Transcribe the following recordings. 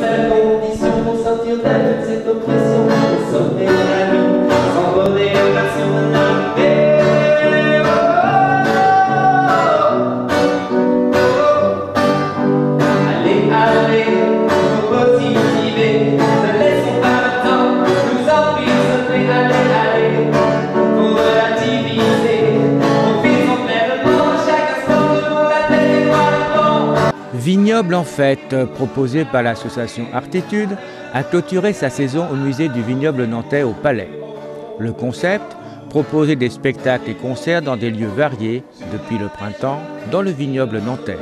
Seule condition pour sortir de toute cette oppression, pour sauver la Vignoble en fête, proposé par l'association Artitude, a clôturé sa saison au musée du vignoble nantais au Palais. Le concept Proposer des spectacles et concerts dans des lieux variés depuis le printemps dans le vignoble nantais.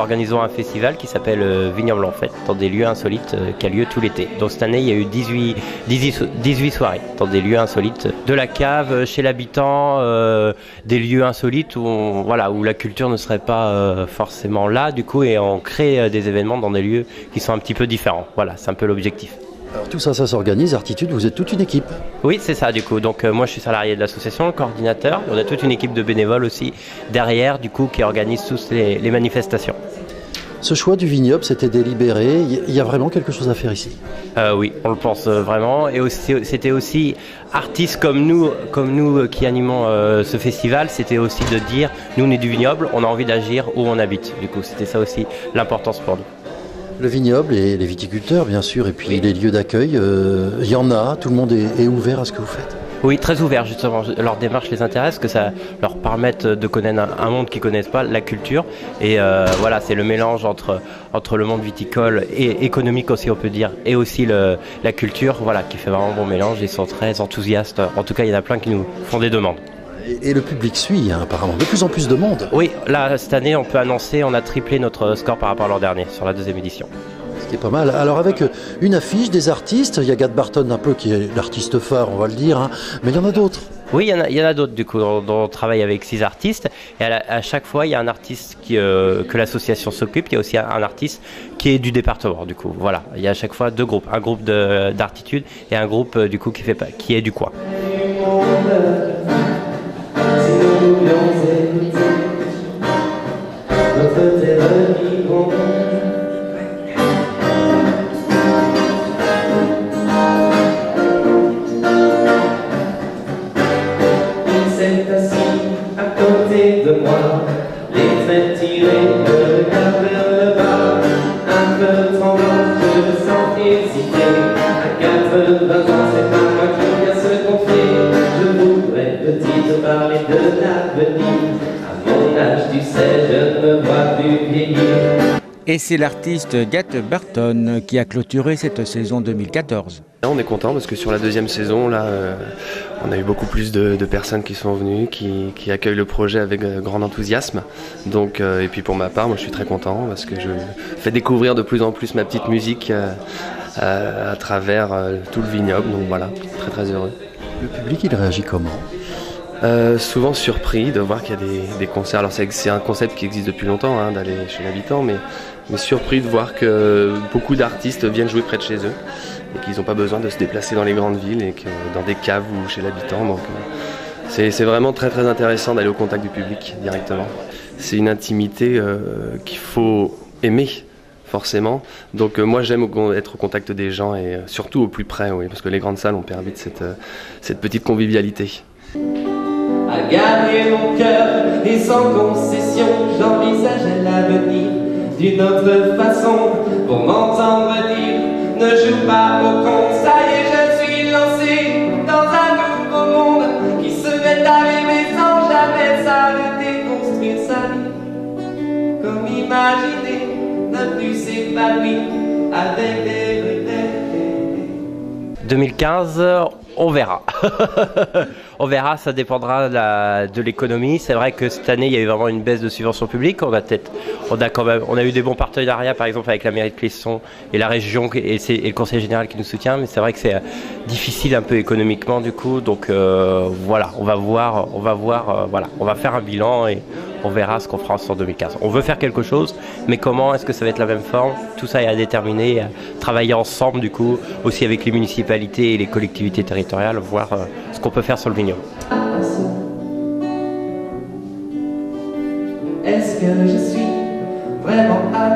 Organisons un festival qui s'appelle Vignoble en fête dans des lieux insolites euh, qui a lieu tout l'été. Donc cette année, il y a eu 18, 18, 18 soirées dans des lieux insolites, de la cave euh, chez l'habitant, euh, des lieux insolites où, voilà, où la culture ne serait pas forcément là du coup et on crée des événements dans des lieux qui sont un petit peu différents. Voilà, c'est un peu l'objectif. Alors tout ça, ça s'organise. Artitude, vous êtes toute une équipe. Oui, c'est ça du coup. Donc euh, moi je suis salarié de l'association, le coordinateur. On a toute une équipe de bénévoles aussi derrière du coup qui organise tous les, les manifestations. Ce choix du vignoble, c'était délibéré. Il y- a vraiment quelque chose à faire ici? Euh, oui, on le pense euh, vraiment. Et aussi, c'était aussi artistes comme nous, comme nous euh, qui animons ce festival, c'était aussi de dire, nous on est du vignoble, on a envie d'agir où on habite. Du coup, c'était ça aussi l'importance pour nous. Le vignoble et les viticulteurs, bien sûr, et puis les lieux d'accueil, euh, il y en a. Tout le monde est, est ouvert à ce que vous faites. Oui, très ouvert justement. Leur démarche les intéresse, que ça leur permette de connaître un, un monde qu'ils connaissent pas, la culture. Et euh, voilà, c'est le mélange entre entre le monde viticole et économique aussi, on peut dire, et aussi le, la culture. Voilà, qui fait vraiment un bon mélange. Ils sont très enthousiastes. En tout cas, il y en a plein qui nous font des demandes. Et, le public suit, hein, apparemment. De plus en plus de monde. Oui, là cette année, on peut annoncer, on a triplé notre score par rapport à l'an dernier sur la deuxième édition. Ce qui est pas mal. Alors avec euh, une affiche, des artistes, il y a Gad Barton un peu qui est l'artiste phare, on va le dire, hein, mais il y en a d'autres. Oui, il y en a, d'autres du coup. On, on travaille avec six artistes et à, la- à chaque fois il y a un artiste qui, euh, que l'association s'occupe. Il y a aussi un, un artiste qui est du département du coup. Voilà, il y a à chaque fois deux groupes, un groupe de- d'artitude et un groupe euh, du coup qui fait qui est du coin. Et c'est l'artiste Gat Barton qui a clôturé cette saison 2014. Là, on est content parce que sur la deuxième saison, là, euh, on a eu beaucoup plus de, de personnes qui sont venues, qui, qui accueillent le projet avec euh, grand enthousiasme. Donc, euh, et puis pour ma part, moi, je suis très content parce que je fais découvrir de plus en plus ma petite musique à travers tout le vignoble. Donc voilà, très très heureux. Le public, il réagit comment? Euh, souvent surpris de voir qu'il y a des, des concerts. Alors c'est c'est un concept qui existe depuis longtemps, hein, d'aller chez l'habitant, mais, mais surpris de voir que beaucoup d'artistes viennent jouer près de chez eux et qu'ils n'ont pas besoin de se déplacer dans les grandes villes et que dans des caves ou chez l'habitant. Donc euh, c'est vraiment très très intéressant d'aller au contact du public directement. C'est une intimité euh, qu'il faut aimer forcément. Donc euh, moi j'aime être au contact des gens et surtout au plus près, oui, parce que les grandes salles on perd vite cette, petite convivialité. à mon cœur et sans concession, l'avenir d'une autre façon pour m'entendre dire ne joue pas au con, ça y est, je suis lancé dans un nouveau monde qui se met à rêver sans jamais s'arrêter, construire sa vie comme imaginer ne plus s'épanouir avec des. 2015, on verra. On verra, ça dépendra de l'économie. C'est vrai que cette année, il y a eu vraiment une baisse de subventions publiques. On a eu des bons partenariats, par exemple avec la mairie de Clisson et la région et, le conseil général qui nous soutient. Mais c'est vrai que c'est euh, difficile un peu économiquement du coup. Donc euh, voilà, on va voir, on va voir, euh, on va faire un bilan et on verra ce qu'on fera en 2015. On veut faire quelque chose, mais comment Est-ce que ça va être la même forme? Tout ça est à déterminer, à travailler ensemble du coup, aussi avec les municipalités et les collectivités territoriales, voir ce qu'on peut faire sur le vignoble. Est-ce que je suis vraiment à